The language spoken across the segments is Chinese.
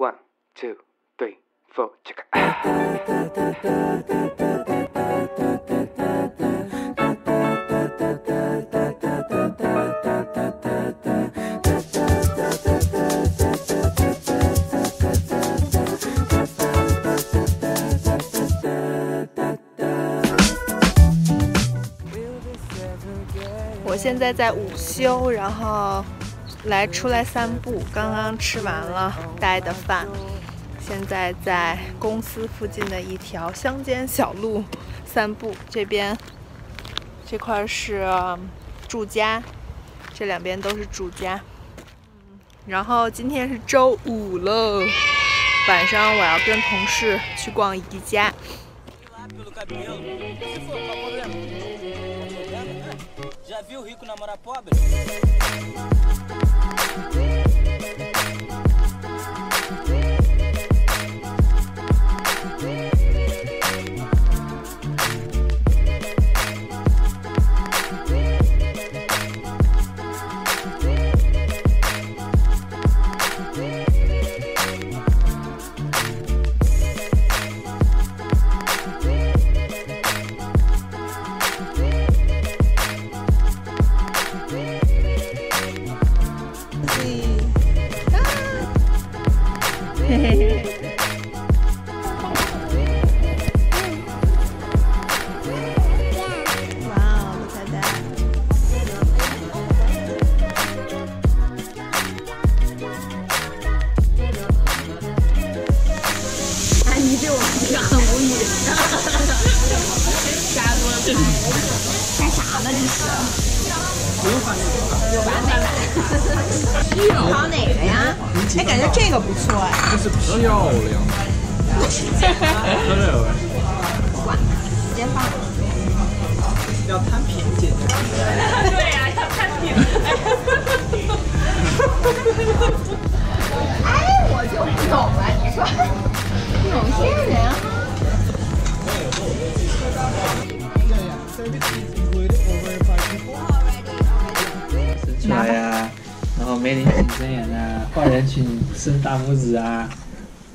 One, two, three, four, check 我现在在午休，然后来出来散步。刚刚吃完了带的饭，现在在公司附近的一条乡间小路散步。这边这块是住家，这两边都是住家。然后今天是周五了，晚上我要跟同事去逛宜家。Já viu rico namorar pobre? Bye. 嘿嘿嘿找哪个呀？哎，感觉这个不错哎。是漂亮。直接放。要贪便宜姐姐。哎，我就不懂了，你说有些人来呀，然后梅林请睁眼啊，坏人请伸大拇指啊，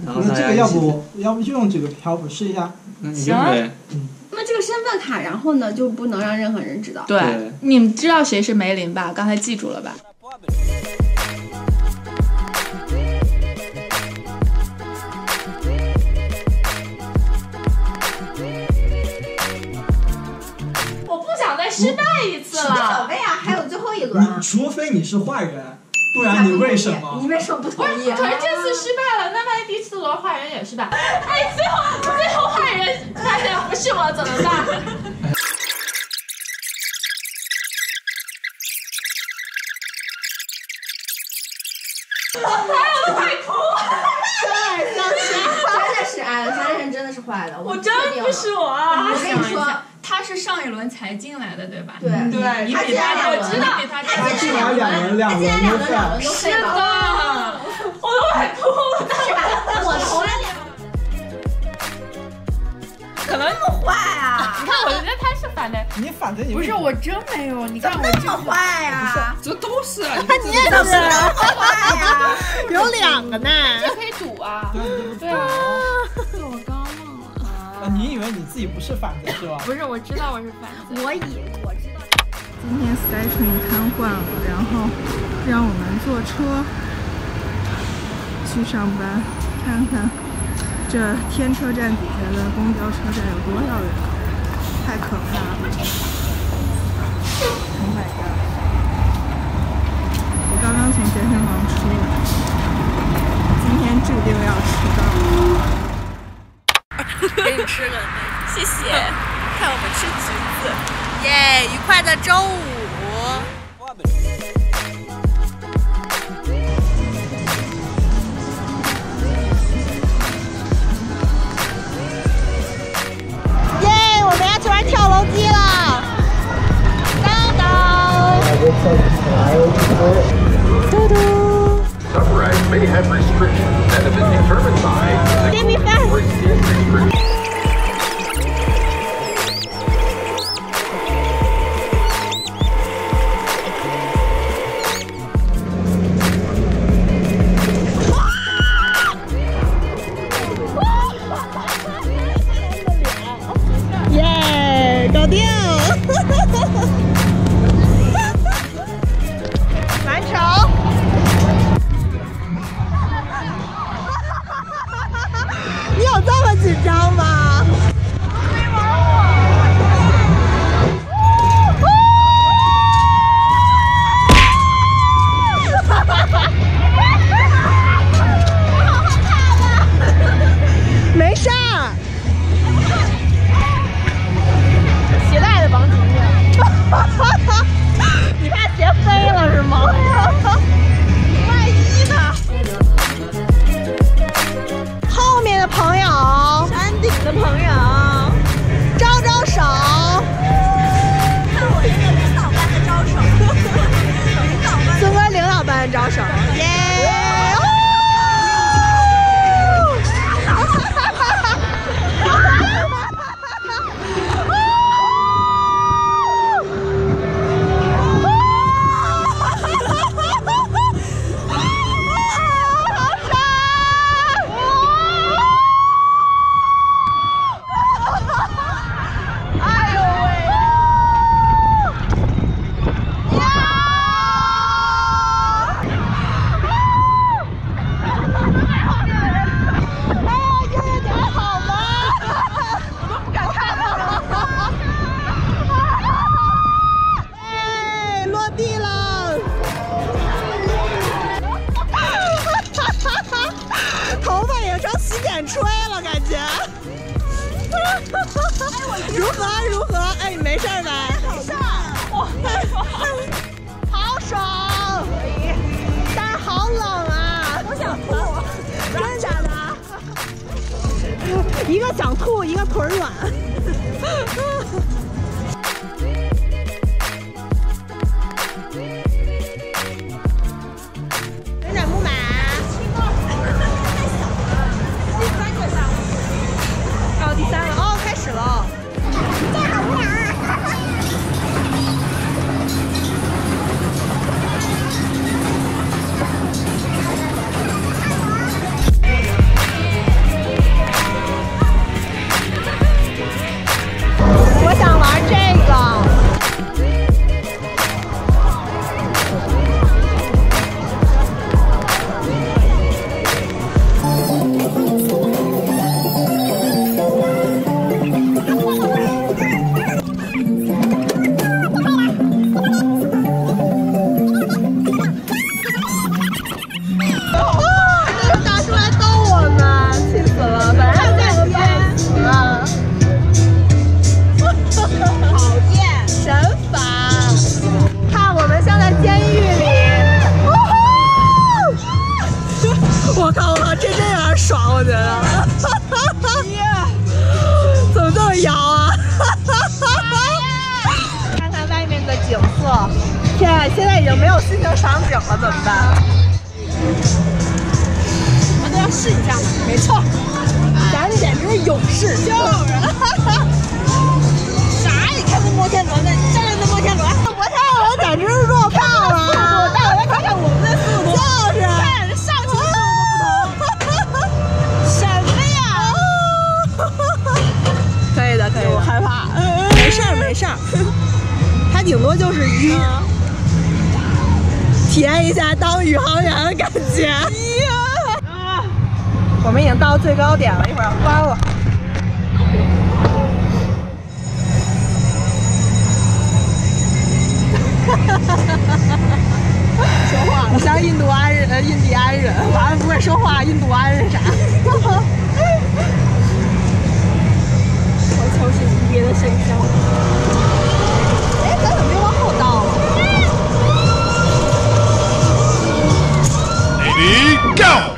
然后那这个要不要不就用这个漂浮试一下？那你用呗，那这个身份卡，然后呢就不能让任何人知道。对对，你们知道谁是梅林吧？刚才记住了吧？失败一次了无所谓啊，还有最后一轮。除非你是坏人，不然你为什么你？为什么不同意？可是这次失败了，那万一第四轮坏人也失败？哎，最后最后坏人发现不是我怎么办？真的是哎，三人真的是坏的，我真不是我啊！我跟你说，他是上一轮才进来的，对吧？对对，你比他进来他两轮我知道你比他他进进来来两两轮两轮都他进来两轮两轮废都废是的了，，我都快哭了。是吧？我从来也可能坏啊！你看，我觉得他是反的。你反正你不是，我真没有。你看我这么坏呀！这都是啊，你也是，坏呀！有两个呢。这可以赌啊！对。啊你以为你自己不是反的 是吧？不是，我知道我是反的。我以我知道。今天 SkyTrain 瘫痪了，然后让我们坐车去上班，看看这天车站底下的公交车站有多少人，太可怕了！Oh my god！我刚刚从健身房出来，今天注定要迟到。给你吃个，谢谢。看我们吃橘子，耶！愉快的周五。耶！我们要去玩跳楼机了。当当。May have restrictions that have been determined by the Give me fast. restrictions. 如何如何？哎，你没事儿吧？没事儿。哇，好爽！但是好冷啊！我想吐，真的假的？一个想吐，一个腿儿软。我觉得。怎么这么摇啊？看看外面的景色。天啊！现在已经没有心情赏景了，怎么办？我们都要试一下嘛。没错，咱们简直是勇士，就是。啥？你看那摩天轮，那站在那摩天轮，摩天轮简直是弱爆验一下当宇航员的感觉。我们已经到最高点了，一会儿要关了。说话了，像印度安人、呃印第安人，完了不会说话，印度安人啥？我瞧是无别的声香。Amigão!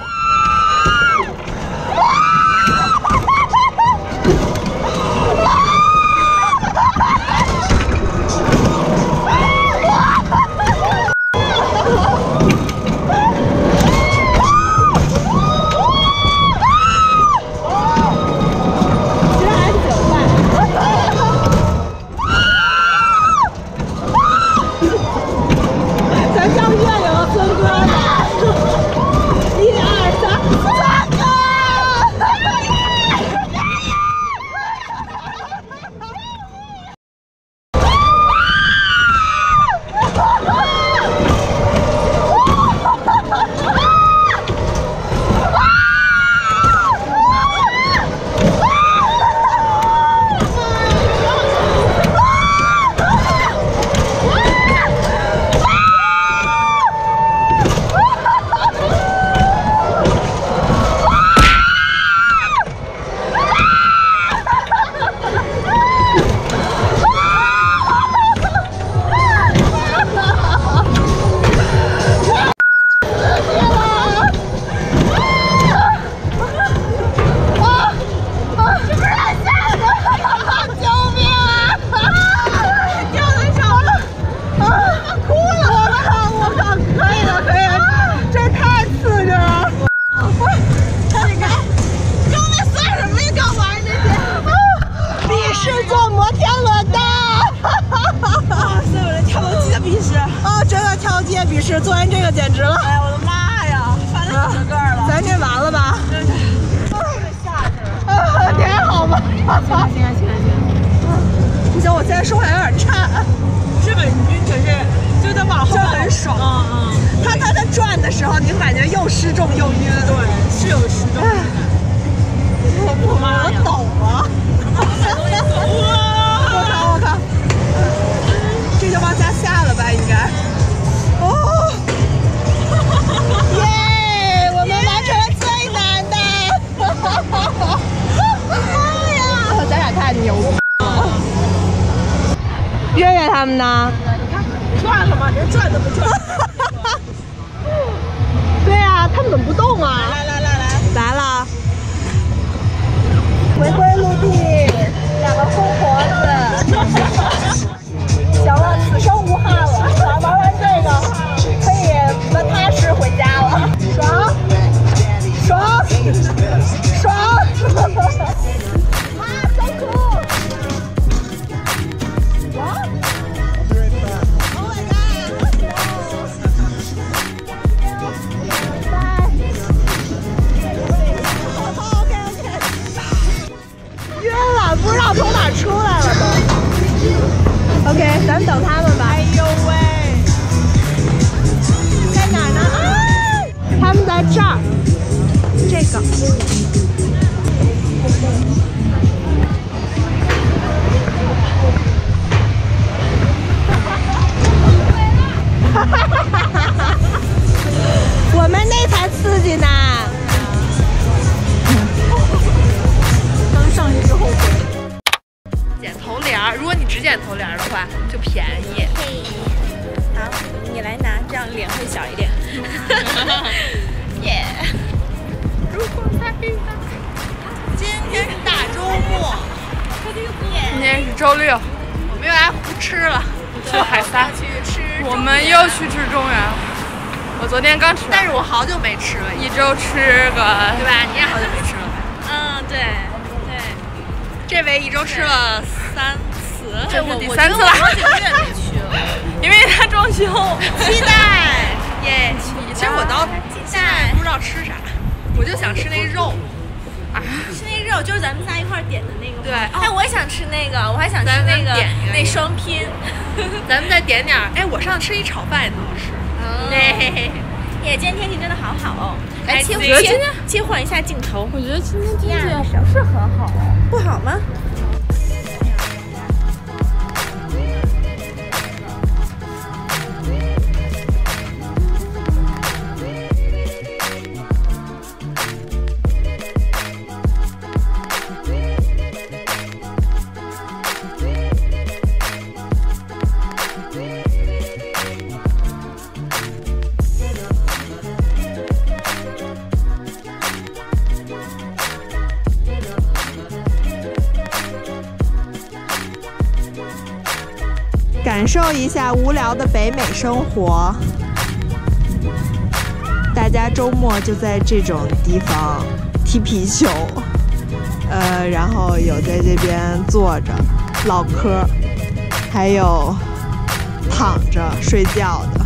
做完这个简直了！哎呀，我的妈呀！咱这完了吧？真是吓死了！啊，你还好吗？放心，亲行。嗯，你瞧我现在说话有点颤。不是稳军，可是就在往后。就很爽。嗯嗯。他他在转的时候，您感觉又失重又晕。对，是有失重感。我我抖了。我哈哈哈哈！我靠！这就往下下了吧，应该。月便宜。好，你来拿，这样脸会小一点。耶！如果在遇到，今天是大周末，今天是周六，我们又来胡吃了，吃海三，去吃。我们又去吃中原。我昨天刚吃，但是我好久没吃了，一周吃个，对吧？你也好久没吃了。嗯，对对。这位一周吃了三次，这是第三次了。好几个月没去了，因为他装修。期待 耶！其实我倒现在不知道吃啥，我就想吃那肉。啊，吃那肉就是咱们仨一块点的那个吗。对哎，我也想吃那个，我还想吃那个那双拼。咱们再点点儿。哎，我上次吃一炒饭也挺好吃。对，耶，今天天气真的好好哦。来切切天切换一下镜头，我觉得今天天气呀不是很好。不好吗？感受一下无聊的北美生活。大家周末就在这种地方踢皮球，呃，然后有在这边坐着唠嗑，还有躺着睡觉的。